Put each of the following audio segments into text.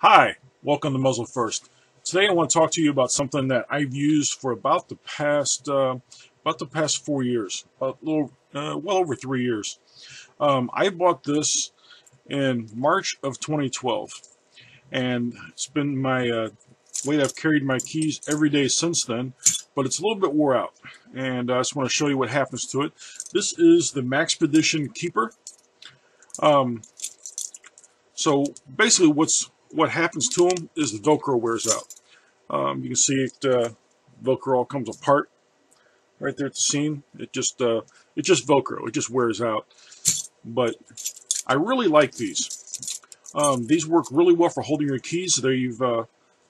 Hi, welcome to Muzzle First. Today I want to talk to you about something that I've used for about the past uh, about the past four years, a little uh, well over three years. Um, I bought this in March of 2012, and it's been my uh, way that I've carried my keys every day since then. But it's a little bit wore out, and I just want to show you what happens to it. This is the Maxpedition Keyper. Um, so basically, what's what happens to them is the Velcro wears out. Um, you can see it, uh, Velcro all comes apart right there at the seam. It just, uh, it just Velcro. It just wears out. But I really like these. Um, these work really well for holding your keys. They uh,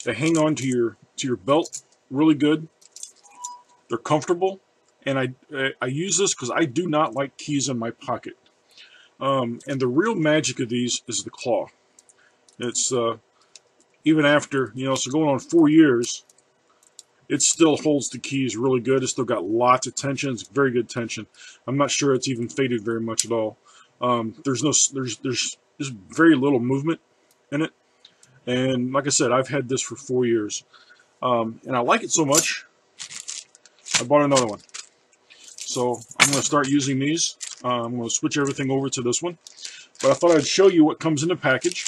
they hang on to your to your belt really good. They're comfortable, and I I use this because I do not like keys in my pocket. Um, and the real magic of these is the claw. It's uh, even after, you know, so going on four years, it still holds the keys really good. It's still got lots of tension. It's very good tension. I'm not sure it's even faded very much at all. Um, there's no, there's, there's, there's very little movement in it. And like I said, I've had this for four years. Um, and I like it so much, I bought another one. So I'm going to start using these. Uh, I'm going to switch everything over to this one. But I thought I'd show you what comes in the package.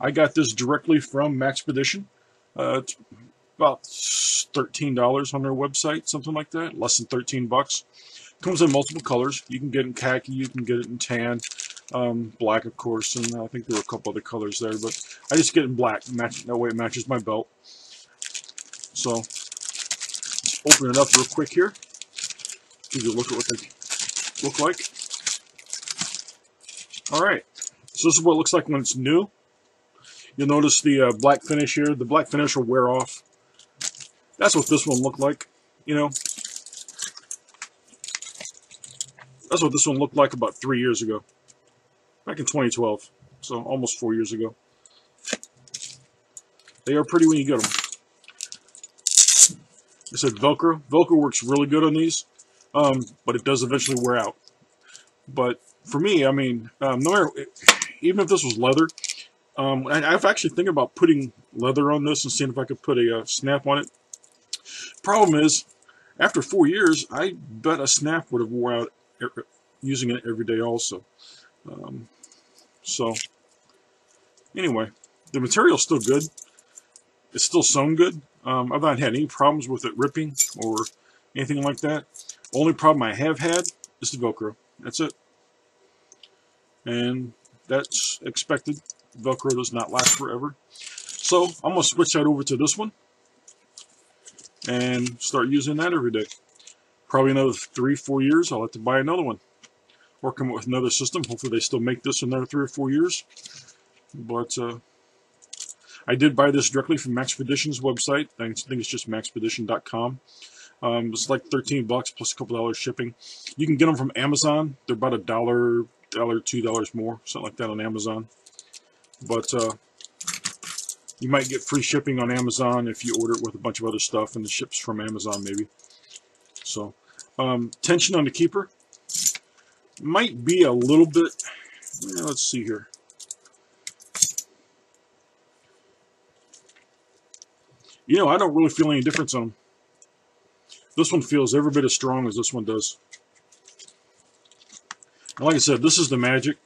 I got this directly from Maxpedition. Uh, it's about $13 on their website, something like that, less than 13 bucks. Comes in multiple colors. You can get it in khaki, you can get it in tan, um, black, of course, and I think there are a couple other colors there, but I just get it in black. Match, that way it matches my belt. So, open it up real quick here. Give you a look at what they look like. Alright, so this is what it looks like when it's new. You'll notice the uh, black finish here. The black finish will wear off. That's what this one looked like, you know. That's what this one looked like about three years ago. Back in 2012. So almost four years ago. They are pretty when you get them. I said Velcro. Velcro works really good on these, um, but it does eventually wear out. But for me, I mean, um, no matter, even if this was leather, um, I've actually thinking about putting leather on this and seeing if I could put a uh, snap on it. Problem is, after four years, I bet a snap would have wore out using it every day also. Um, so, anyway, the material's still good. It's still sewn good. Um, I've not had any problems with it ripping or anything like that. Only problem I have had is the Velcro. That's it. And that's expected. Velcro does not last forever. So I'm going to switch that over to this one and start using that every day. Probably another three, four years, I'll have to buy another one. Or come up with another system. Hopefully they still make this another three or four years. But uh, I did buy this directly from Maxpedition's website. I think it's just maxpedition.com. Um, it's like 13 bucks plus a couple dollars shipping. You can get them from Amazon. They're about a dollar, dollar, two dollars more, something like that on Amazon. But uh, you might get free shipping on Amazon if you order it with a bunch of other stuff and the ships from Amazon maybe. So, um, tension on the Keyper might be a little bit, let's see here. You know, I don't really feel any difference on them. This one feels every bit as strong as this one does. And like I said, this is the magic.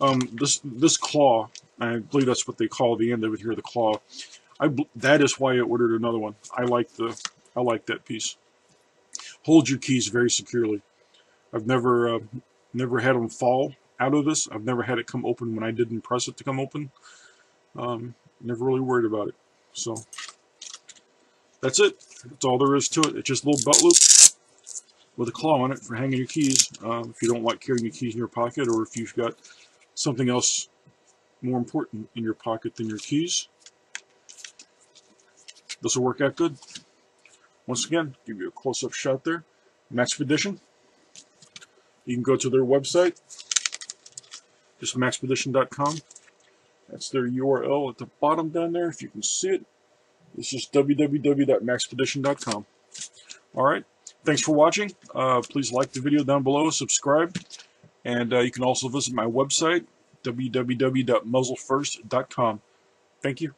Um, this this claw I believe that's what they call the end of here, the claw. I that is why I ordered another one. I like the I like that piece. Hold your keys very securely. I've never uh, never had them fall out of this. I've never had it come open when I didn't press it to come open. Um, never really worried about it. So that's it. That's all there is to it. It's just a little belt loop with a claw on it for hanging your keys. Uh, if you don't like carrying your keys in your pocket or if you've got something else more important in your pocket than your keys. This will work out good. Once again, give you a close-up shot there. Maxpedition. You can go to their website, just maxpedition.com. That's their URL at the bottom down there, if you can see it. It's just www.maxpedition.com. All right. Thanks for watching. Uh, please like the video down below, subscribe, and uh, you can also visit my website, www.muzzlefirst.com. Thank you.